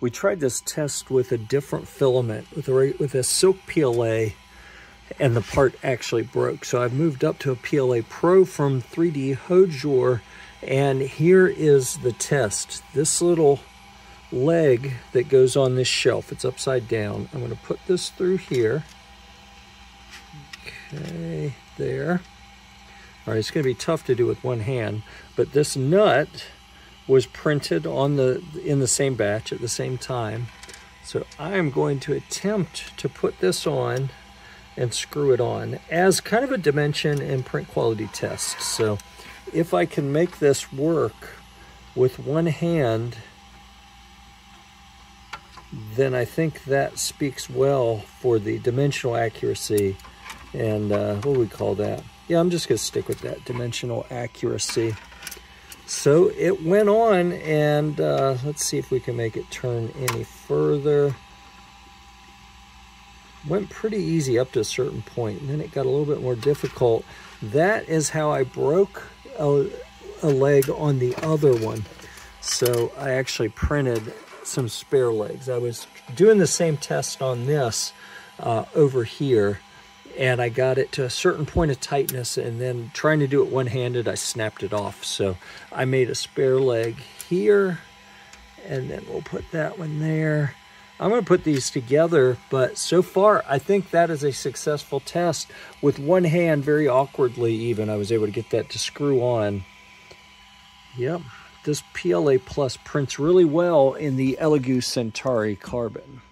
we tried this test with a different filament, with a, with a silk PLA, and the part actually broke. So I've moved up to a PLA Pro from 3DHoJor and here is the test. This little leg that goes on this shelf, it's upside down. I'm gonna put this through here. Okay, there. All right, it's gonna be tough to do with one hand, but this nut was printed on the in the same batch at the same time. So I'm going to attempt to put this on and screw it on as kind of a dimension and print quality test. So if I can make this work with one hand, then I think that speaks well for the dimensional accuracy and uh, what do we call that? Yeah, I'm just gonna stick with that, dimensional accuracy. So it went on and uh, let's see if we can make it turn any further. Went pretty easy up to a certain point and then it got a little bit more difficult. That is how I broke a, a leg on the other one. So I actually printed some spare legs. I was doing the same test on this uh, over here and I got it to a certain point of tightness and then trying to do it one-handed, I snapped it off. So I made a spare leg here and then we'll put that one there. I'm gonna put these together, but so far I think that is a successful test. With one hand, very awkwardly even, I was able to get that to screw on. Yep, this PLA Plus prints really well in the Elegoo Centauri carbon.